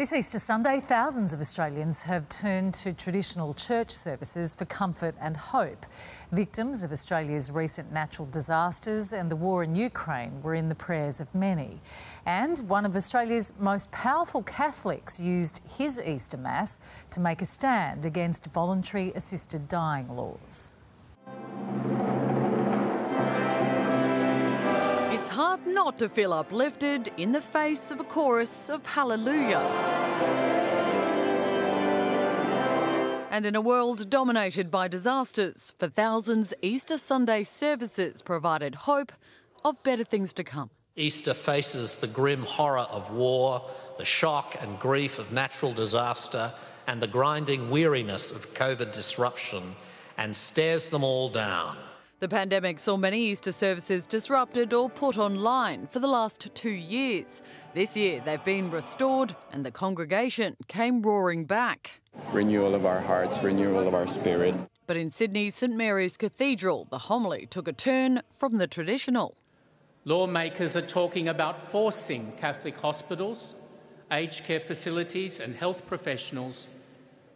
This Easter Sunday, thousands of Australians have turned to traditional church services for comfort and hope. Victims of Australia's recent natural disasters and the war in Ukraine were in the prayers of many. And one of Australia's most powerful Catholics used his Easter Mass to make a stand against voluntary assisted dying laws. It's hard not to feel uplifted in the face of a chorus of hallelujah. And in a world dominated by disasters, for thousands, Easter Sunday services provided hope of better things to come. Easter faces the grim horror of war, the shock and grief of natural disaster, and the grinding weariness of COVID disruption, and stares them all down. The pandemic saw many Easter services disrupted or put online for the last two years. This year they've been restored and the congregation came roaring back. Renewal of our hearts, renewal of our spirit. But in Sydney's St Mary's Cathedral, the homily took a turn from the traditional. Lawmakers are talking about forcing Catholic hospitals, aged care facilities, and health professionals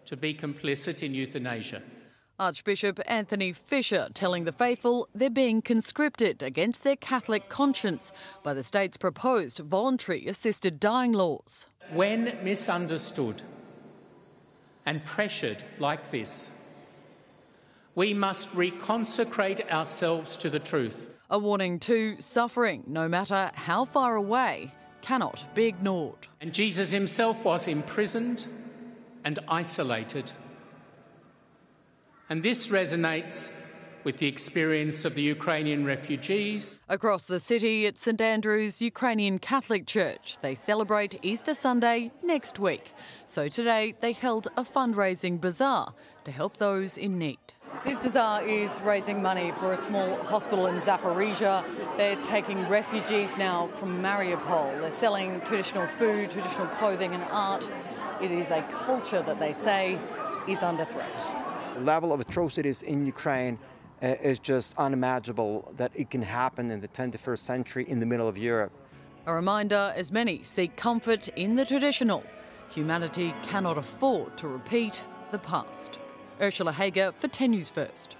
to be complicit in euthanasia. Archbishop Anthony Fisher telling the faithful they're being conscripted against their Catholic conscience by the state's proposed voluntary assisted dying laws. When misunderstood and pressured like this, we must reconsecrate ourselves to the truth. A warning to suffering, no matter how far away, cannot be ignored. And Jesus himself was imprisoned and isolated and this resonates with the experience of the Ukrainian refugees. Across the city at St Andrew's Ukrainian Catholic Church, they celebrate Easter Sunday next week. So today they held a fundraising bazaar to help those in need. This bazaar is raising money for a small hospital in Zaporizhia. They're taking refugees now from Mariupol. They're selling traditional food, traditional clothing and art. It is a culture that they say is under threat level of atrocities in Ukraine uh, is just unimaginable that it can happen in the 21st century in the middle of Europe. A reminder as many seek comfort in the traditional, humanity cannot afford to repeat the past. Ursula Heger for 10 News First.